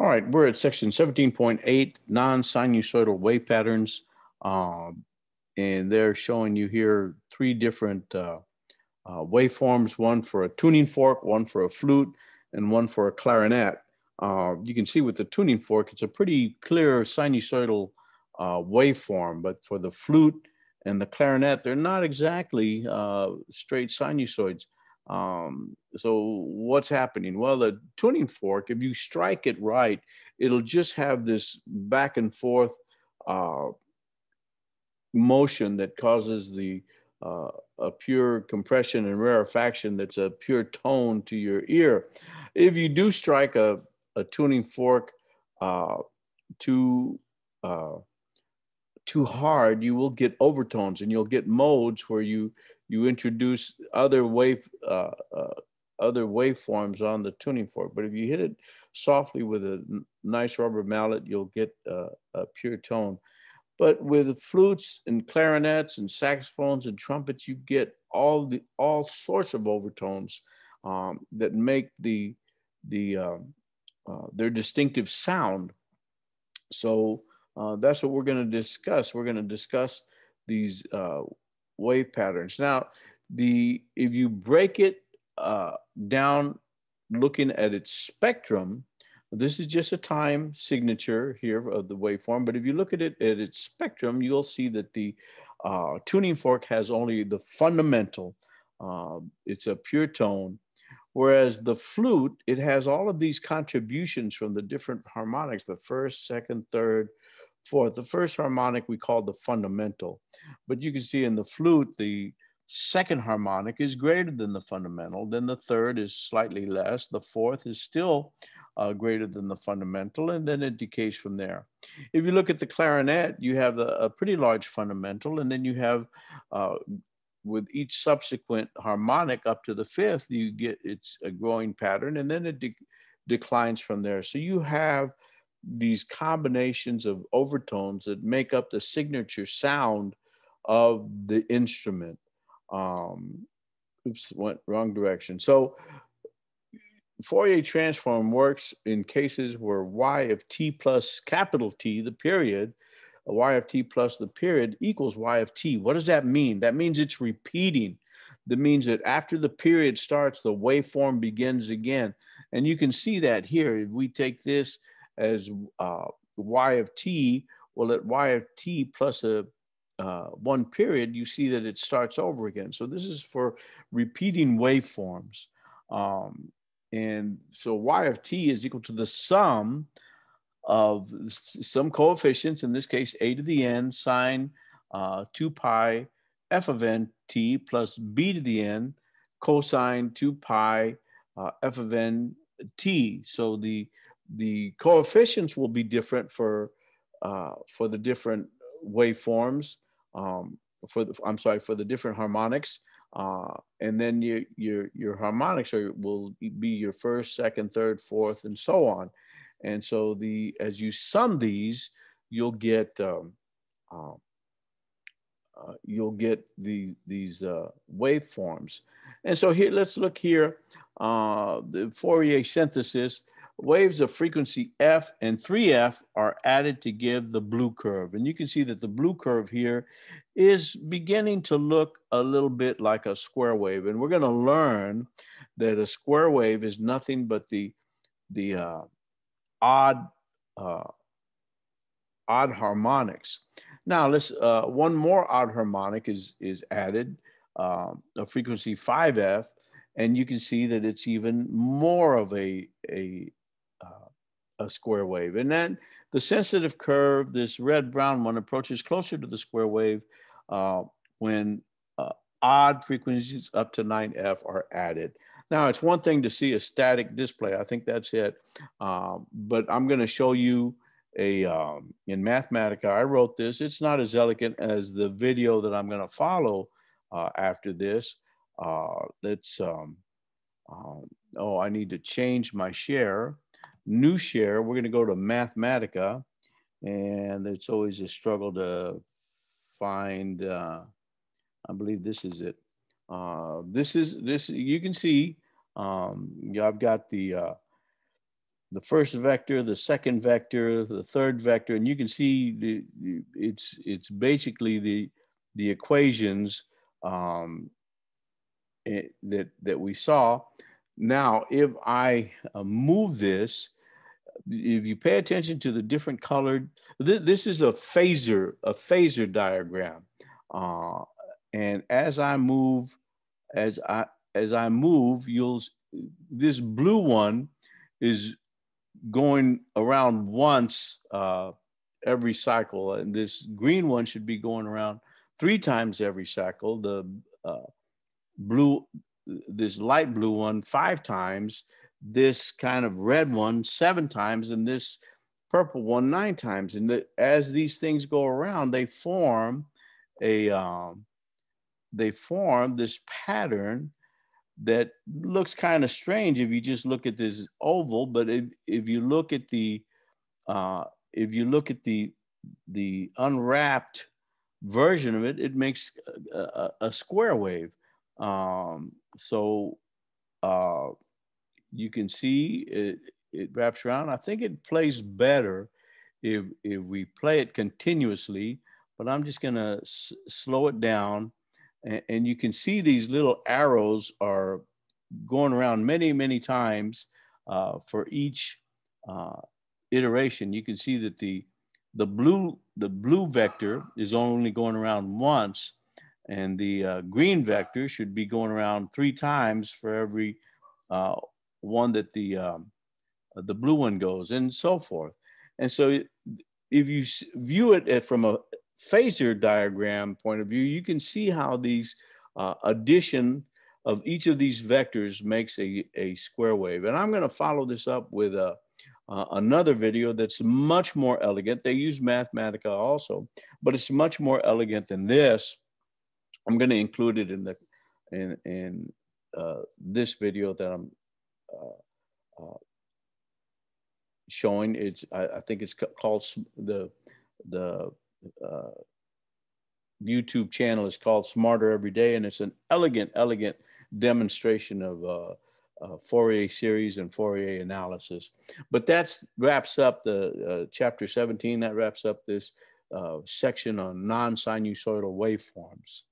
All right, we're at section 17.8, non-sinusoidal wave patterns. Um, and they're showing you here three different uh, uh, waveforms, one for a tuning fork, one for a flute, and one for a clarinet. Uh, you can see with the tuning fork, it's a pretty clear sinusoidal uh, waveform, but for the flute and the clarinet, they're not exactly uh, straight sinusoids. Um, so what's happening? Well, the tuning fork, if you strike it right, it'll just have this back and forth uh, motion that causes the uh, a pure compression and rarefaction that's a pure tone to your ear. If you do strike a, a tuning fork uh, too uh, too hard, you will get overtones and you'll get modes where you you introduce other wave uh, uh, other waveforms on the tuning fork. But if you hit it softly with a nice rubber mallet, you'll get uh, a pure tone. But with flutes and clarinets and saxophones and trumpets, you get all the all sorts of overtones um, that make the the um, uh, their distinctive sound. So uh, that's what we're going to discuss. We're going to discuss these uh, wave patterns. Now, the if you break it uh, down, looking at its spectrum, this is just a time signature here of the waveform. But if you look at it at its spectrum, you'll see that the uh, tuning fork has only the fundamental. Uh, it's a pure tone. Whereas the flute, it has all of these contributions from the different harmonics, the first, second, third, fourth. The first harmonic we call the fundamental. But you can see in the flute, the second harmonic is greater than the fundamental. Then the third is slightly less. The fourth is still uh, greater than the fundamental, and then it decays from there. If you look at the clarinet, you have a, a pretty large fundamental, and then you have uh, with each subsequent harmonic up to the fifth, you get it's a growing pattern, and then it de declines from there. So you have these combinations of overtones that make up the signature sound of the instrument. Um, oops, went wrong direction. So Fourier transform works in cases where y of t plus capital T, the period, y of t plus the period equals y of t. What does that mean? That means it's repeating. That means that after the period starts, the waveform begins again. And you can see that here. If we take this as uh, y of t, well, at y of t plus a uh, one period, you see that it starts over again. So this is for repeating waveforms. Um, and so y of t is equal to the sum of some coefficients, in this case, a to the n sine uh, 2 pi f of n t plus b to the n cosine 2 pi uh, f of n t. So the, the coefficients will be different for, uh, for the different waveforms, um, for the, I'm sorry, for the different harmonics. Uh, and then your, your, your harmonics are, will be your first, second, third, fourth, and so on. And so the as you sum these, you'll get um, uh, uh, you'll get the these uh, waveforms. And so here, let's look here. Uh, the Fourier synthesis waves of frequency f and 3f are added to give the blue curve. And you can see that the blue curve here is beginning to look a little bit like a square wave. And we're going to learn that a square wave is nothing but the, the uh, odd, uh, odd harmonics. Now let's, uh, one more odd harmonic is, is added, um, a frequency 5f, and you can see that it's even more of a, a, a square wave. And then the sensitive curve, this red brown one, approaches closer to the square wave uh, when uh, odd frequencies up to 9F are added. Now, it's one thing to see a static display. I think that's it. Um, but I'm going to show you a, um, in Mathematica, I wrote this. It's not as elegant as the video that I'm going to follow uh, after this. Uh, let's, um, um, oh, I need to change my share new share, we're going to go to Mathematica. And it's always a struggle to find, uh, I believe this is it. Uh, this is, this, you can see, um, I've got the, uh, the first vector, the second vector, the third vector, and you can see the, it's, it's basically the, the equations um, it, that, that we saw. Now, if I uh, move this, if you pay attention to the different colored, th this is a phasor, a phasor diagram. Uh, and as I move, as I, as I move, you'll, this blue one is going around once uh, every cycle. And this green one should be going around three times every cycle. The uh, blue, this light blue one, five times. This kind of red one, seven times. And this purple one, nine times. And the, as these things go around, they form a, um, they form this pattern that looks kind of strange if you just look at this oval, but if, if you look at the uh, if you look at the the unwrapped version of it, it makes a, a, a square wave. Um, so uh, you can see it, it wraps around. I think it plays better if, if we play it continuously, but I'm just gonna slow it down and, and you can see these little arrows are going around many, many times uh, for each uh, iteration. You can see that the, the, blue, the blue vector is only going around once and the uh, green vector should be going around three times for every uh, one that the, um, the blue one goes and so forth. And so if you view it from a phasor diagram point of view, you can see how these uh, addition of each of these vectors makes a, a square wave. And I'm gonna follow this up with a, uh, another video that's much more elegant. They use Mathematica also, but it's much more elegant than this. I'm gonna include it in the in, in uh, this video that I'm uh, uh, showing. It's I, I, think it's called the the uh, YouTube channel is called Smarter Every Day, and it's an elegant, elegant demonstration of uh, uh, Fourier series and Fourier analysis. But that wraps up the chapter 17. That wraps up this section on non-sinusoidal waveforms.